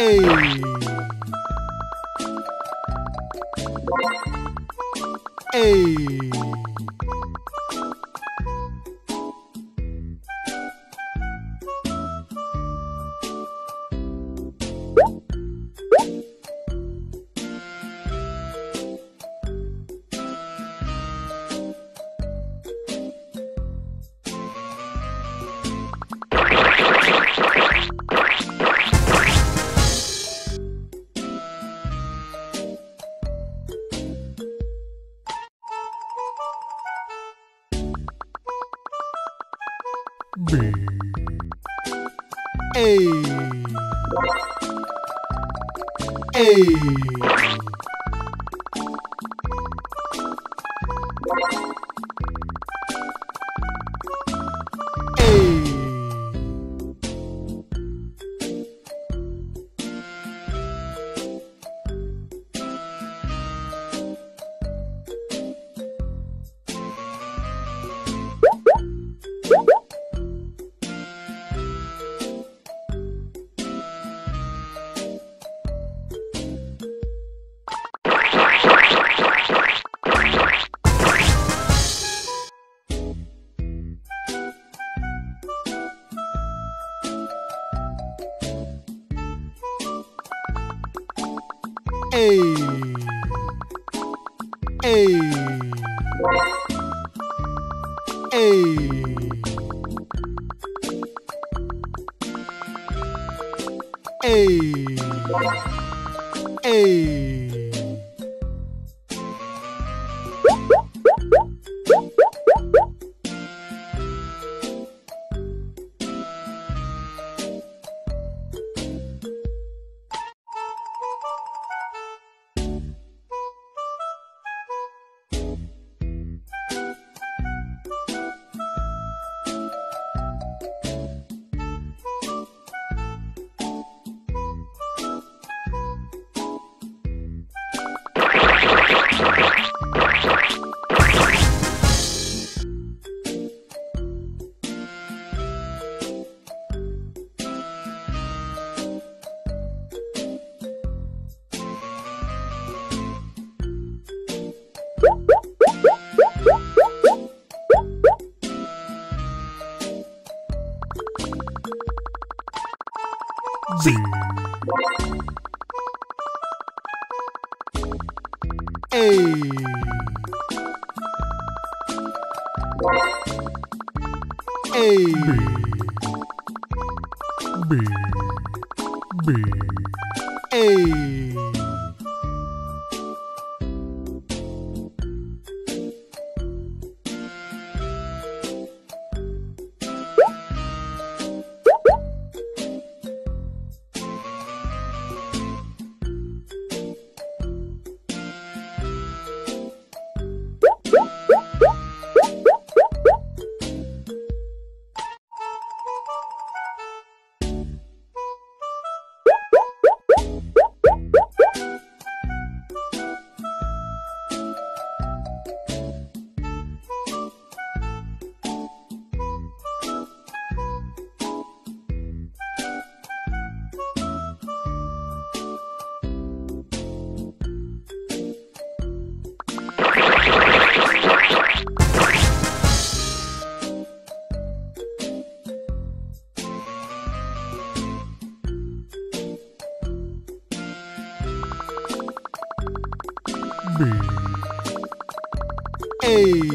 Hey! Hey! Hey! Hey. Hey. Hey. Ei! Ei! A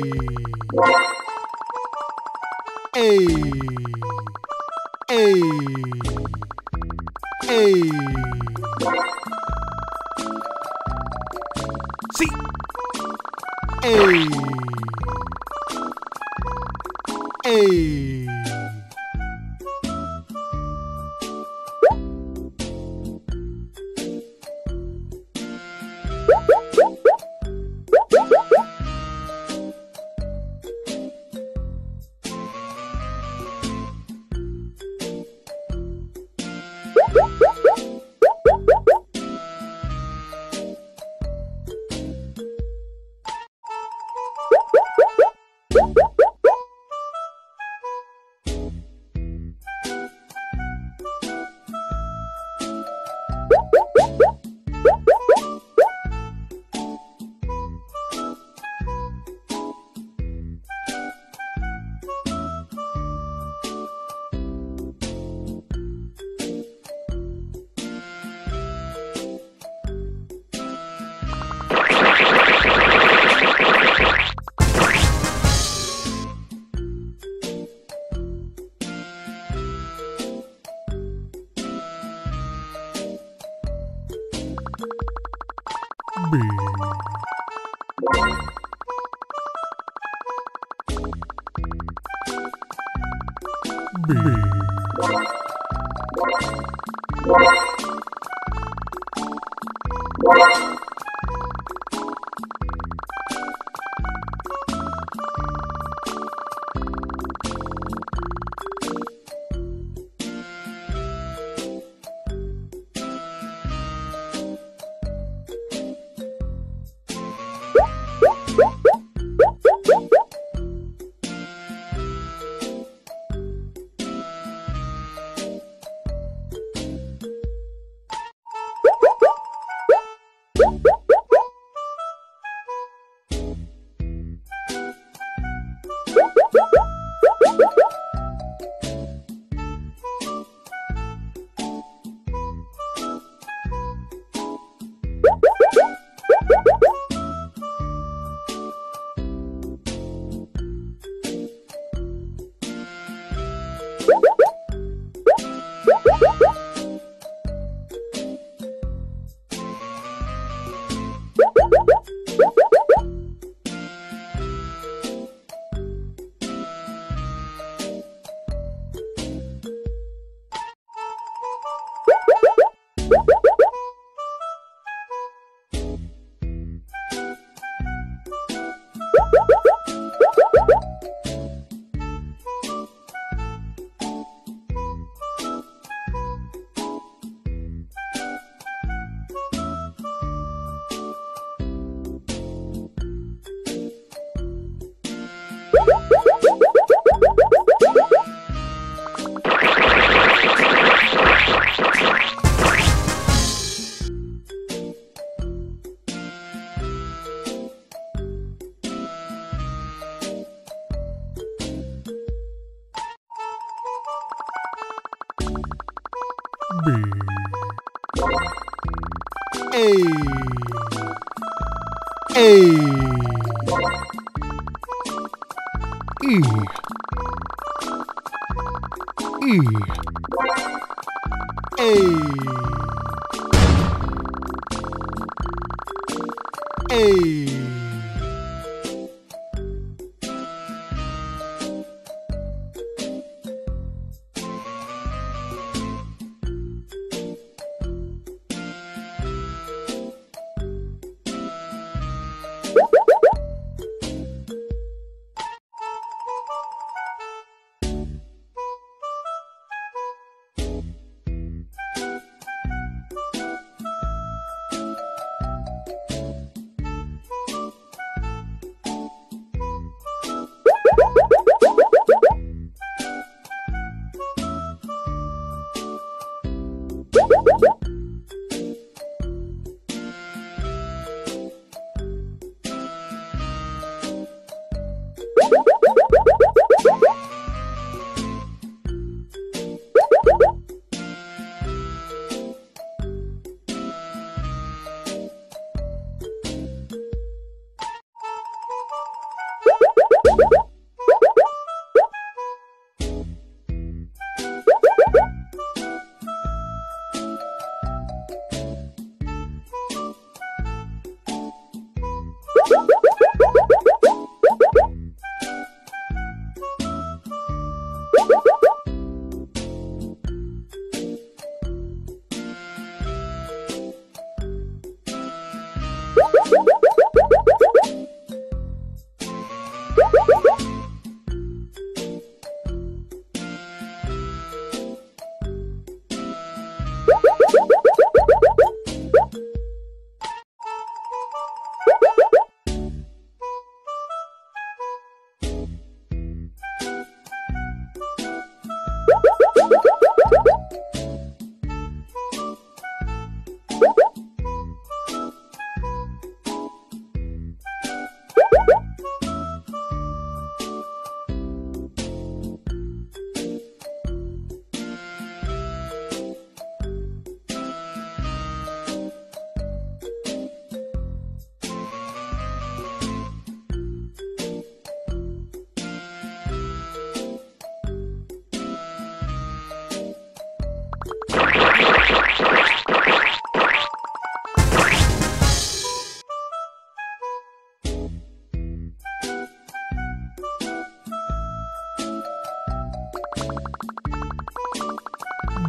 B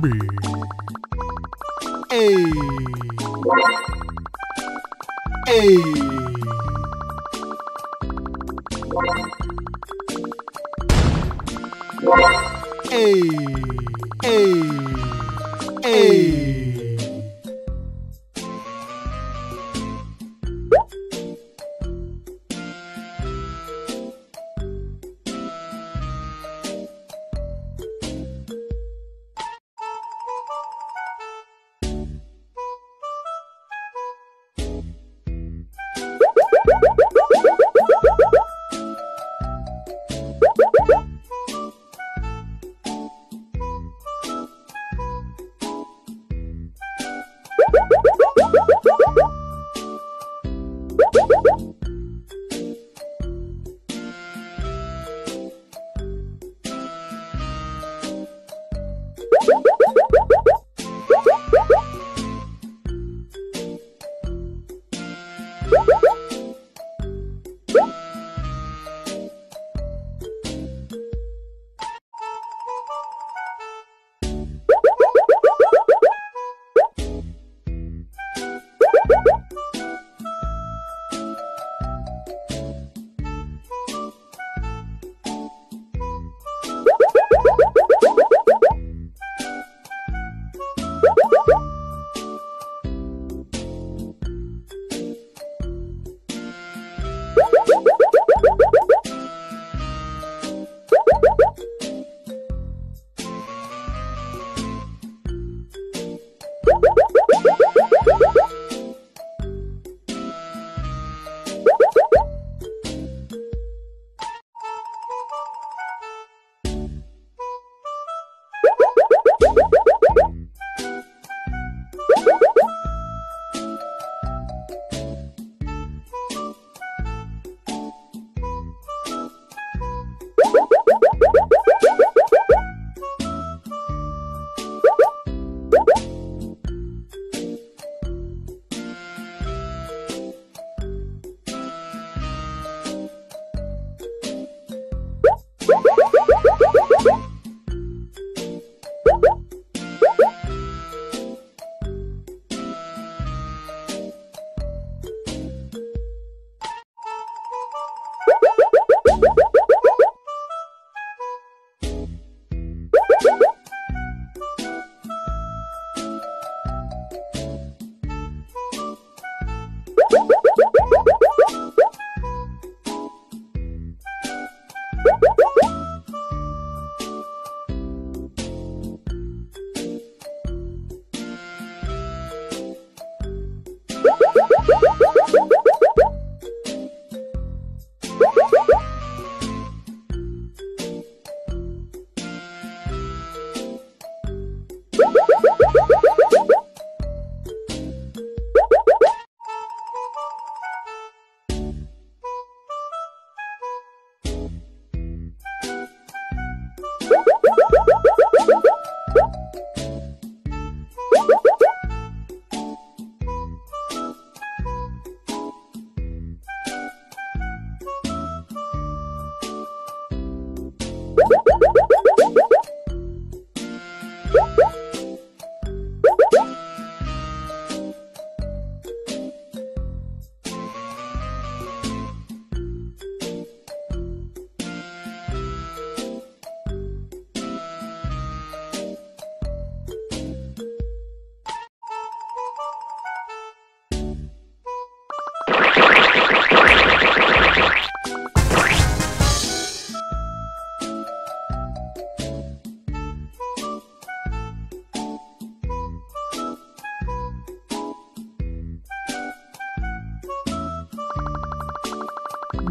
B A A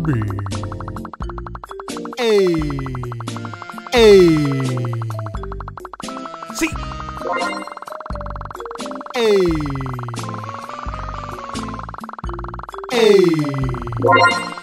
B A A C A A